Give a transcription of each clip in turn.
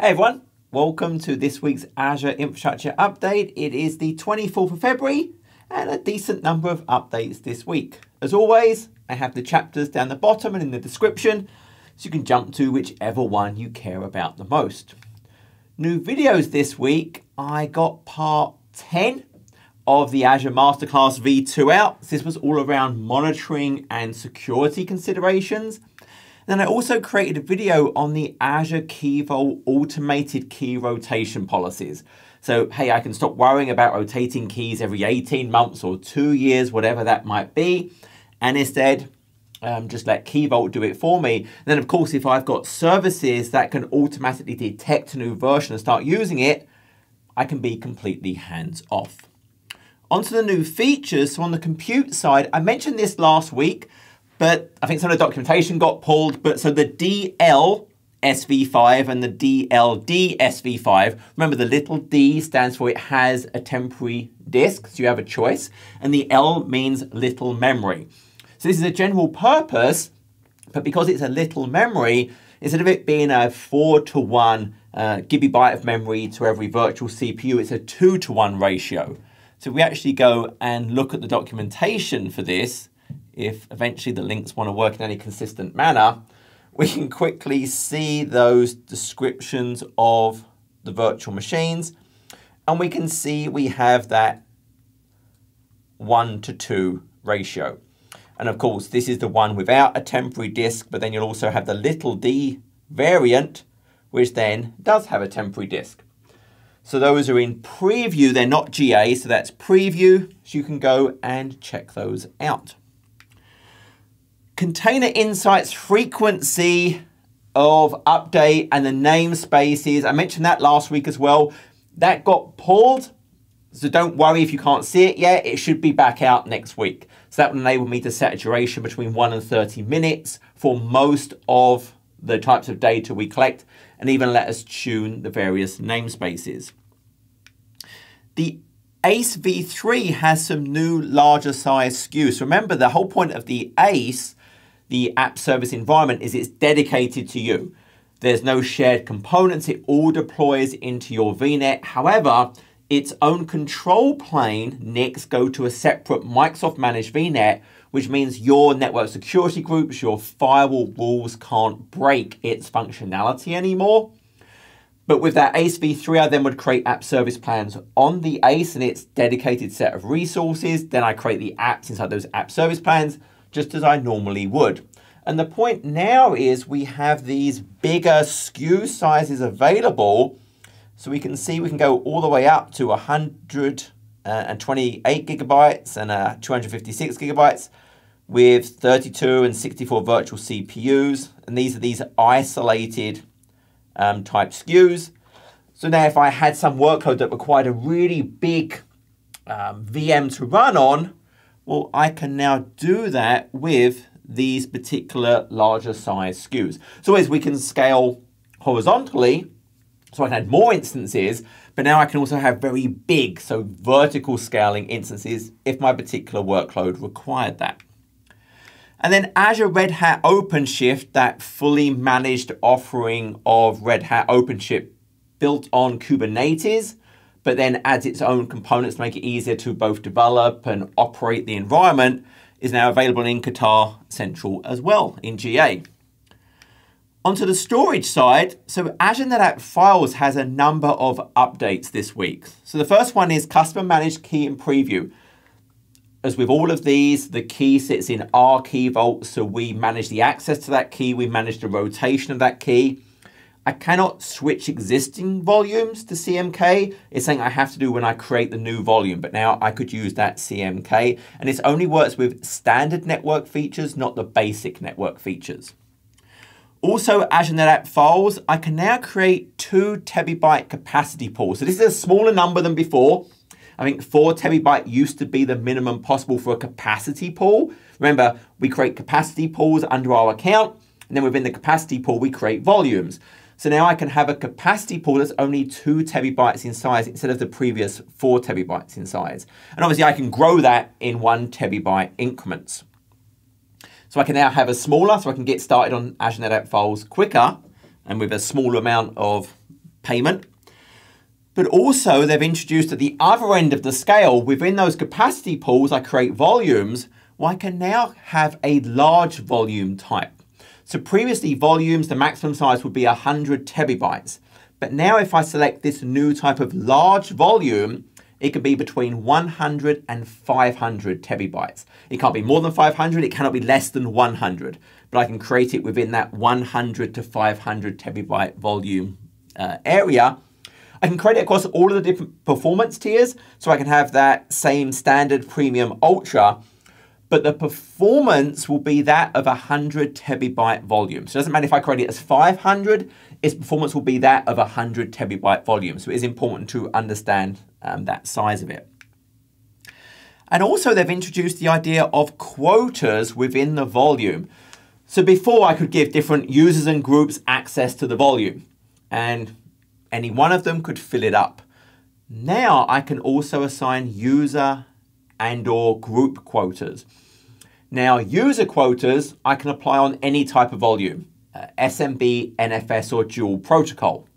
Hey everyone, welcome to this week's Azure Infrastructure Update. It is the 24th of February and a decent number of updates this week. As always, I have the chapters down the bottom and in the description, so you can jump to whichever one you care about the most. New videos this week, I got part 10 of the Azure Masterclass V2 out. This was all around monitoring and security considerations. Then I also created a video on the Azure Key Vault automated key rotation policies. So, hey, I can stop worrying about rotating keys every 18 months or two years, whatever that might be. And instead, um, just let Key Vault do it for me. And then, of course, if I've got services that can automatically detect a new version and start using it, I can be completely hands off. Onto the new features. So on the compute side, I mentioned this last week, but I think some of the documentation got pulled. But so the DL SV5 and the DLD SV5, remember the little d stands for it has a temporary disk, so you have a choice, and the L means little memory. So this is a general purpose, but because it's a little memory, instead of it being a four to one uh, gigabyte of memory to every virtual CPU, it's a two to one ratio. So we actually go and look at the documentation for this, if eventually the links want to work in any consistent manner, we can quickly see those descriptions of the virtual machines. And we can see we have that one to two ratio. And of course, this is the one without a temporary disk, but then you'll also have the little d variant, which then does have a temporary disk. So those are in preview, they're not GA, so that's preview. So you can go and check those out. Container Insights frequency of update and the namespaces. I mentioned that last week as well. That got pulled. So don't worry if you can't see it yet. It should be back out next week. So that will enable me to set a duration between 1 and 30 minutes for most of the types of data we collect and even let us tune the various namespaces. The ASE v3 has some new larger size SKUs. Remember the whole point of the ASE the app service environment is it's dedicated to you. There's no shared components. It all deploys into your VNet. However, its own control plane NICs go to a separate Microsoft managed VNet, which means your network security groups, your firewall rules can't break its functionality anymore. But with that ASE v3, I then would create app service plans on the ASE and its dedicated set of resources. Then I create the apps inside those app service plans just as I normally would. And the point now is we have these bigger SKU sizes available. So we can see we can go all the way up to 128 gigabytes and uh, 256 gigabytes with 32 and 64 virtual CPUs. And these are these isolated um, type SKUs. So now if I had some workload that required a really big um, VM to run on, well, I can now do that with these particular larger size SKUs. So as we can scale horizontally, so I can add more instances, but now I can also have very big, so vertical scaling instances if my particular workload required that. And then Azure Red Hat OpenShift, that fully managed offering of Red Hat OpenShift built on Kubernetes, but then adds its own components to make it easier to both develop and operate the environment, is now available in Qatar Central as well in GA. Onto the storage side, so Azure NetApp Files has a number of updates this week. So the first one is customer managed key and preview. As with all of these, the key sits in our key vault, so we manage the access to that key, we manage the rotation of that key. I cannot switch existing volumes to CMK. It's saying I have to do when I create the new volume, but now I could use that CMK. And this only works with standard network features, not the basic network features. Also, Azure NetApp files, I can now create two terabyte capacity pools. So this is a smaller number than before. I think four terabyte used to be the minimum possible for a capacity pool. Remember, we create capacity pools under our account, and then within the capacity pool, we create volumes. So now I can have a capacity pool that's only two terabytes in size instead of the previous four terabytes in size. And obviously I can grow that in one terabyte increments. So I can now have a smaller, so I can get started on Azure NetApp files quicker and with a smaller amount of payment. But also, they've introduced at the other end of the scale, within those capacity pools, I create volumes. Well, I can now have a large volume type. So previously, volumes, the maximum size would be 100 terabytes. But now if I select this new type of large volume, it can be between 100 and 500 terabytes. It can't be more than 500, it cannot be less than 100, but I can create it within that 100 to 500 terabyte volume uh, area. I can create it across all of the different performance tiers, so I can have that same standard premium ultra, but the performance will be that of a 100 terabyte volume. So it doesn't matter if I create it as 500, its performance will be that of a 100 terabyte volume. So it is important to understand um, that size of it. And also they've introduced the idea of quotas within the volume. So before I could give different users and groups access to the volume and any one of them could fill it up. Now I can also assign user and or group quotas. Now user quotas I can apply on any type of volume, uh, SMB, NFS or dual protocol.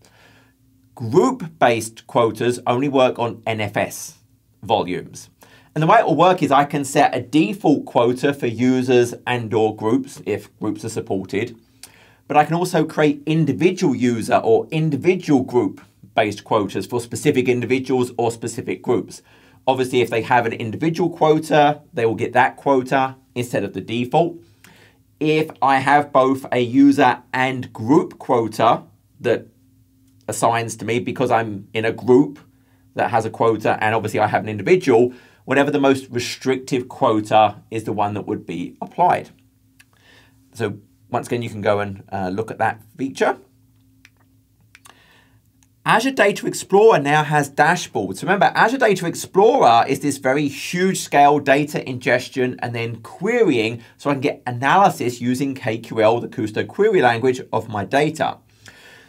Group-based quotas only work on NFS volumes. And the way it will work is I can set a default quota for users and or groups if groups are supported. But I can also create individual user or individual group based quotas for specific individuals or specific groups. Obviously, if they have an individual quota, they will get that quota instead of the default. If I have both a user and group quota that assigns to me because I'm in a group that has a quota and obviously I have an individual, whatever the most restrictive quota is the one that would be applied. So once again, you can go and uh, look at that feature. Azure Data Explorer now has dashboards. Remember, Azure Data Explorer is this very huge scale data ingestion and then querying so I can get analysis using KQL, the Kusto query language of my data.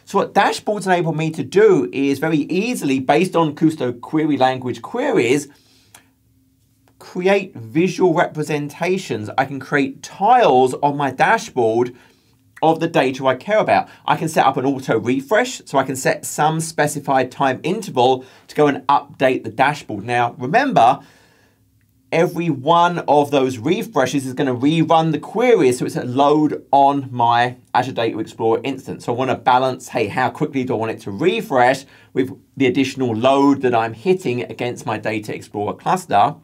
So what dashboards enable me to do is very easily, based on Kusto query language queries, create visual representations. I can create tiles on my dashboard of the data I care about. I can set up an auto refresh, so I can set some specified time interval to go and update the dashboard. Now, remember, every one of those refreshes is going to rerun the query so it's a load on my Azure Data Explorer instance. So I want to balance, hey, how quickly do I want it to refresh with the additional load that I'm hitting against my Data Explorer cluster.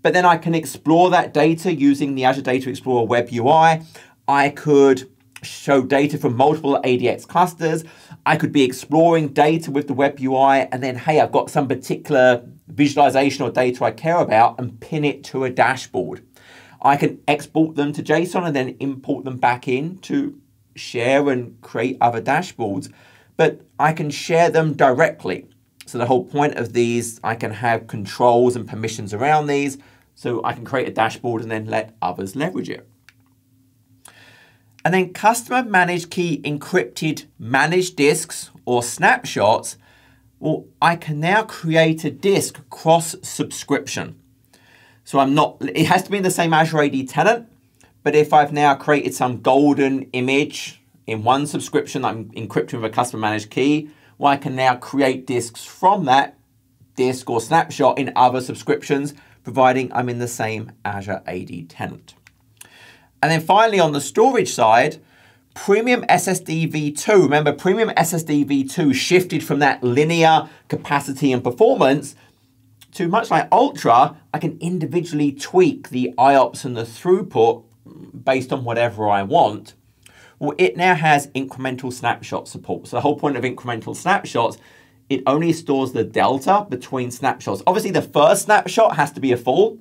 But then I can explore that data using the Azure Data Explorer Web UI. I could show data from multiple ADX clusters. I could be exploring data with the web UI and then, hey, I've got some particular visualization or data I care about and pin it to a dashboard. I can export them to JSON and then import them back in to share and create other dashboards, but I can share them directly. So the whole point of these, I can have controls and permissions around these, so I can create a dashboard and then let others leverage it. And then customer managed key encrypted managed disks or snapshots, well, I can now create a disk cross subscription. So I'm not, it has to be in the same Azure AD tenant, but if I've now created some golden image in one subscription I'm encrypting with a customer managed key, well, I can now create disks from that disk or snapshot in other subscriptions, providing I'm in the same Azure AD tenant. And then finally on the storage side, Premium SSD v2. Remember, Premium SSD v2 shifted from that linear capacity and performance to much like Ultra, I can individually tweak the IOPS and the throughput based on whatever I want. Well, it now has incremental snapshot support. So the whole point of incremental snapshots, it only stores the delta between snapshots. Obviously, the first snapshot has to be a full,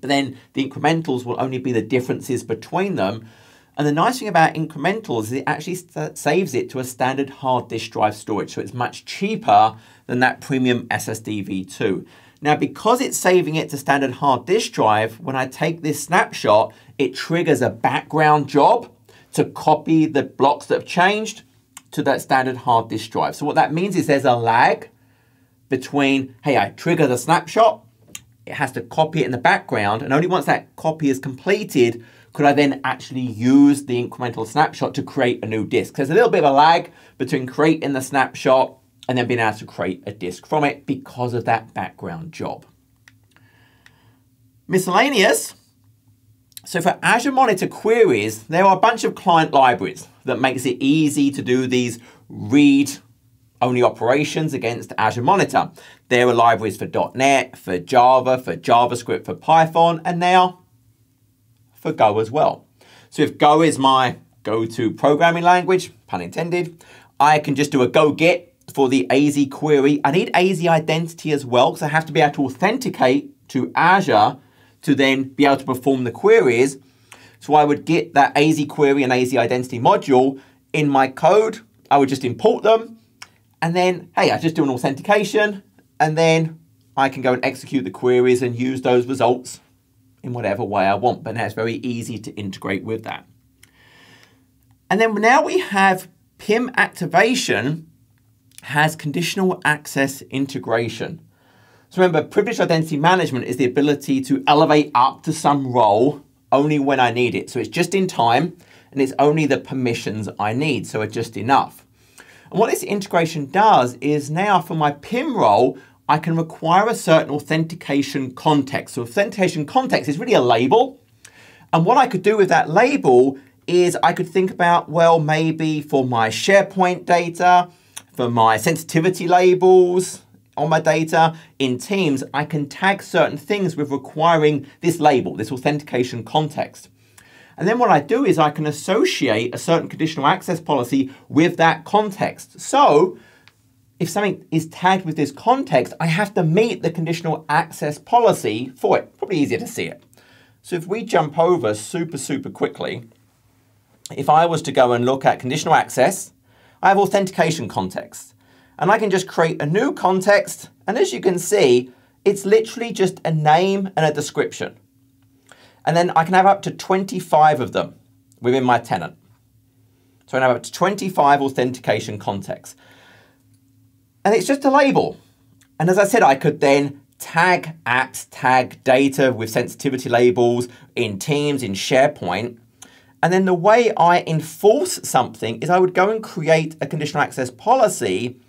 but then the incrementals will only be the differences between them. And the nice thing about incrementals is it actually saves it to a standard hard disk drive storage. So it's much cheaper than that premium SSD v2. Now, because it's saving it to standard hard disk drive, when I take this snapshot, it triggers a background job to copy the blocks that have changed to that standard hard disk drive. So what that means is there's a lag between, hey, I trigger the snapshot, it has to copy it in the background, and only once that copy is completed could I then actually use the incremental snapshot to create a new disk? So there's a little bit of a lag between creating the snapshot and then being able to create a disk from it because of that background job. Miscellaneous. So for Azure Monitor queries, there are a bunch of client libraries that makes it easy to do these read only operations against Azure Monitor. There are libraries for .NET, for Java, for JavaScript, for Python, and now for Go as well. So if Go is my go-to programming language, pun intended, I can just do a go get for the AZ query. I need AZ identity as well because I have to be able to authenticate to Azure to then be able to perform the queries. So I would get that AZ query and AZ identity module in my code. I would just import them. And then, hey, I just do an authentication. And then I can go and execute the queries and use those results in whatever way I want. But now it's very easy to integrate with that. And then now we have PIM activation has conditional access integration. So remember, privileged identity management is the ability to elevate up to some role only when I need it. So it's just in time and it's only the permissions I need, so it's just enough. And what this integration does is now for my PIM role, I can require a certain authentication context. So authentication context is really a label. And what I could do with that label is I could think about, well, maybe for my SharePoint data, for my sensitivity labels, on my data in Teams, I can tag certain things with requiring this label, this authentication context. And then what I do is I can associate a certain conditional access policy with that context. So if something is tagged with this context, I have to meet the conditional access policy for it. Probably easier to see it. So if we jump over super, super quickly, if I was to go and look at conditional access, I have authentication context and I can just create a new context. And as you can see, it's literally just a name and a description. And then I can have up to 25 of them within my tenant. So I have up to 25 authentication contexts. And it's just a label. And as I said, I could then tag apps, tag data with sensitivity labels in Teams, in SharePoint. And then the way I enforce something is I would go and create a conditional access policy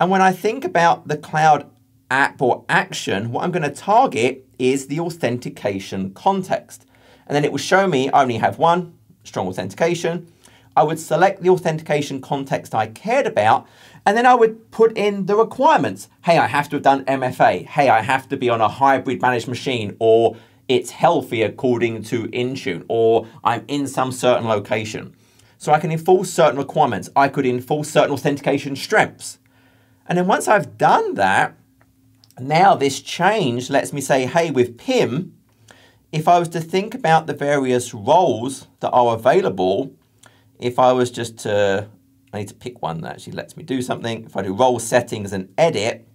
and when I think about the cloud app or action, what I'm going to target is the authentication context. And then it will show me I only have one, strong authentication. I would select the authentication context I cared about, and then I would put in the requirements. Hey, I have to have done MFA. Hey, I have to be on a hybrid managed machine, or it's healthy according to Intune, or I'm in some certain location. So I can enforce certain requirements. I could enforce certain authentication strengths. And then once I've done that, now this change lets me say, hey, with PIM, if I was to think about the various roles that are available, if I was just to, I need to pick one that actually lets me do something. If I do role settings and edit,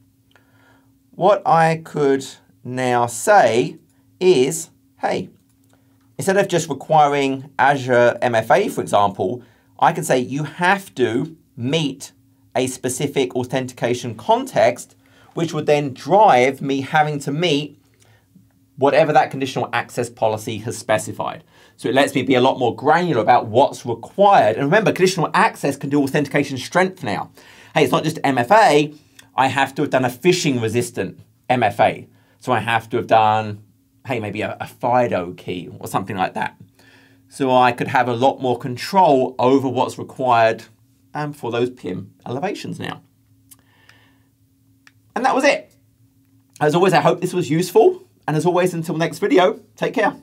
what I could now say is, hey, instead of just requiring Azure MFA, for example, I can say you have to meet a specific authentication context, which would then drive me having to meet whatever that conditional access policy has specified. So it lets me be a lot more granular about what's required. And remember, conditional access can do authentication strength now. Hey, it's not just MFA, I have to have done a phishing resistant MFA. So I have to have done, hey, maybe a, a FIDO key or something like that. So I could have a lot more control over what's required and for those PIM elevations now. And that was it. As always, I hope this was useful. And as always, until next video, take care.